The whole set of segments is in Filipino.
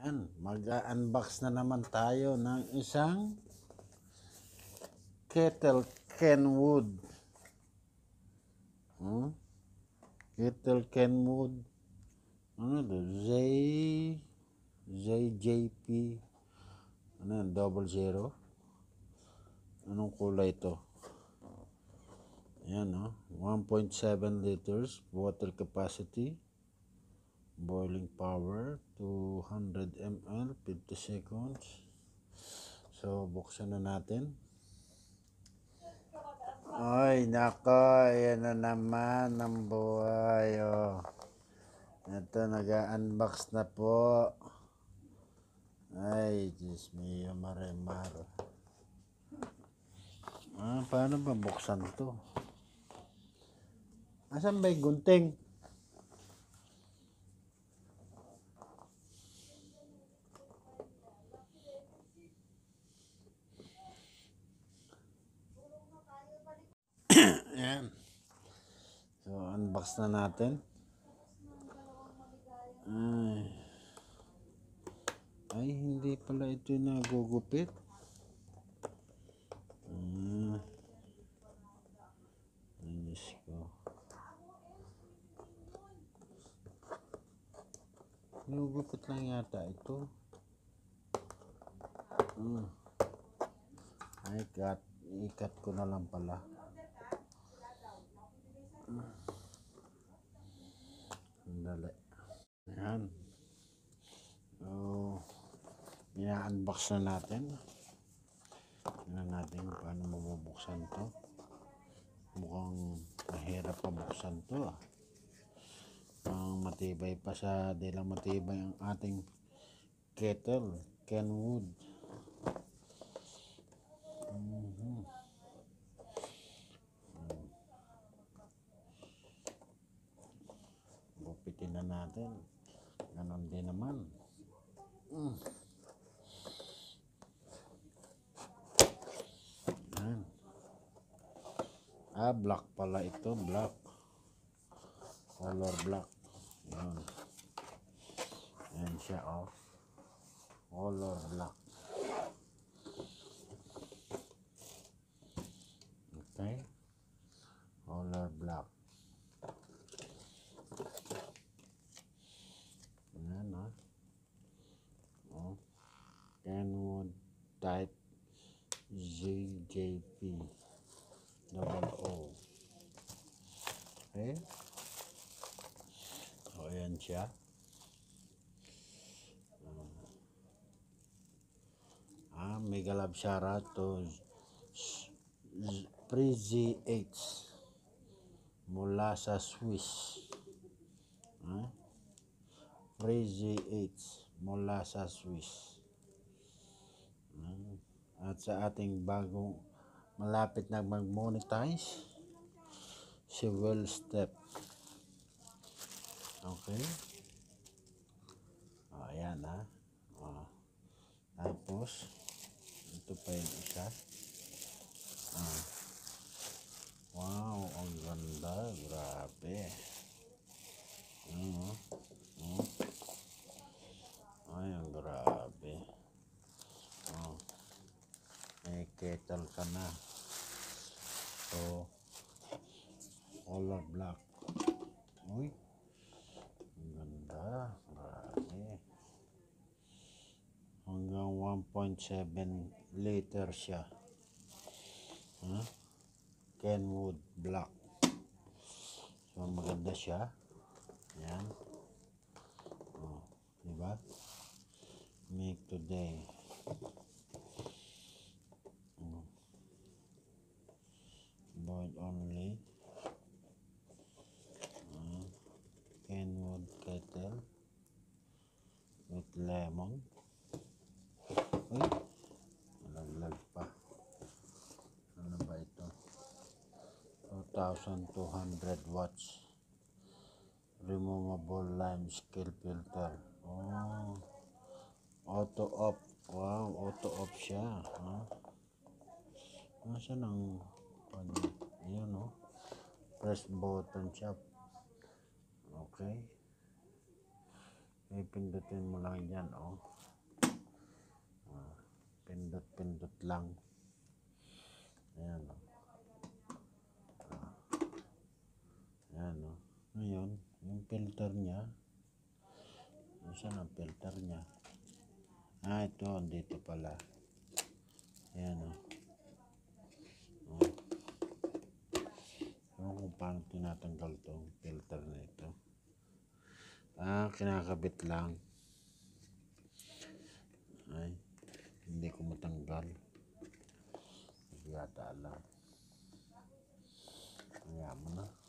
Yan, mag-unbox na naman tayo ng isang kettle Kenwood. Hmm? Kettle Kenwood. Ano to? J... JJP. Ano yan? Double zero? Anong kulay ito? Ayan, no? 1.7 liters water capacity. Boiling power, 200 ml, 50 seconds. So, buksan na natin. Ay, nako, ayan na naman ang buhay. Oh. Ito, nag-unbox na po. Ay, Diyos mio, maremar. Ah, paano ba buksan to? Asan ba yung gunting? Ayan. So, unbox na natin. Ay. Ay, hindi pala ito nagugupit. Ah. Ay, ko. Nagugupit lang yata ito. Hmm. Ay, cut. Ikat ko na lang pala. Sandali. Ayan. So, i-unbox na natin. Tingnan natin paano mabubuksan to. Mukhang mahirap pabuksan to ah. Ang matibay pa sa, di lang matibay ang ating kettle, Kenwood. Na natin. Ganon din naman. Mm. Ah, black pala ito. Black. Color black. Yan. Yan siya, oh. Color black. Okay. Color black. Ayan, ah. Oh. Kenwood type ZJP double O. Okay. So, ayan siya. Ah, mega love shara to Prezi H mula sa Swiss. Ah? Crazy 8 mula sa Swiss. Mm. At sa ating bagong malapit na mag-monetize, si Well Step. Okay. O, ayan ha. O. Tapos, ito pa yung isa. Ah. Wow, ang ganda. Grabe. Ano? Oh. Ay, ang grabe. Oh. May kettle ka na. So, color black. Uy. Ang ganda. Grabe. Hanggang 1.7 liter siya. Huh? Kenwood black. So, maganda siya. Yan. Oh, di? Make today. Oh. Boiled only. Ah, Kenwood kettle with lemon. Uy, malaglag pa. Ano ba ito? 2,200 watts removable lime scale filter. Oh. Auto off. Wow, auto off siya. Ha? Nasaan ang ano? Ayan oh. Press button siya. Okay. Pipindutin mo lang yan, oh. Ah, Pindot-pindot lang. Ayan, oh. Ayan, oh. Ngayon, yung filter niya, saan ang filter niya? Ah, ito, dito pala. Ayan, oh. Oh. Ewan kung paano tinatanggal tong filter na ito. Ah, kinakabit lang. Ay, hindi ko matanggal. Hindi yata alam. Kaya mo na.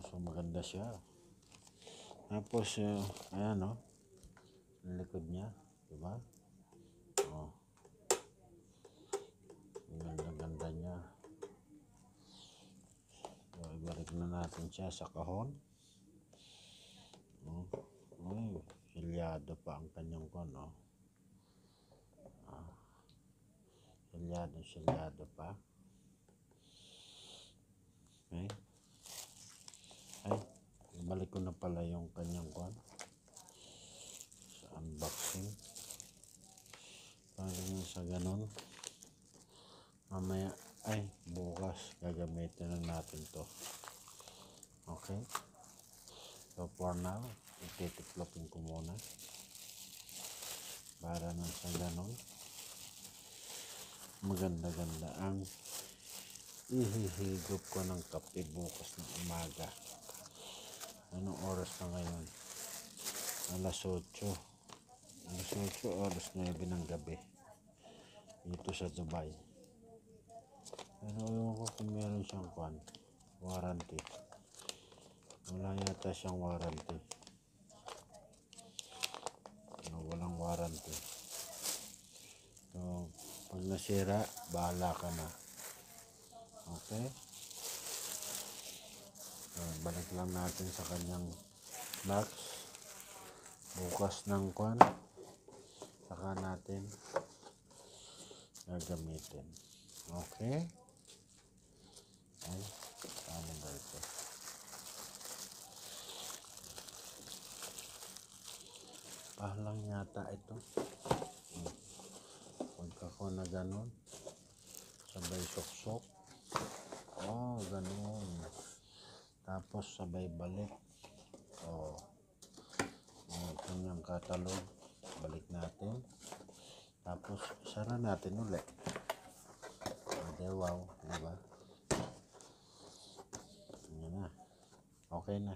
So maganda siya. Tapos, uh, ayan o. Oh, ang likod niya. Diba? Oh. Ang ganda-ganda niya. So, ibalik na natin siya sa kahon. Oh. Uy, hilyado pa ang kanyang kon, oh. Ah. Hilyado, hilyado pa. Okay. Ay, balik ko na pala yung kanyang kon. Sa unboxing. Para yun sa ganun. Mamaya, ay, bukas gagamitin na natin to. Okay. So for now, ititiklopin ko muna. Para na sa ganon. Maganda-ganda ang ihihigop ko ng kape bukas ng umaga. Anong oras na ngayon? Alas 8. Alas 8, alas 9 ng gabi. Dito sa Dubai. Pero ewan ko kung meron siyang kwan. Warranty. Wala yata siyang warranty. Ano, walang warranty. So, pag nasira, bahala ka na. Okay? Balik lang natin sa kanyang box. Bukas ng kwan. Saka natin gagamitin. Okay? Ay, paano ba ito? Pahalang yata ito. Hmm. Pagka ko na ganun, sabay sok-sok. Oh, ganun. Tapos sabay balik. Oh. Yung kanyang katalog. Balik natin. Tapos, sara natin ulit. Ade, wow. Diba? Yan na. Okay na.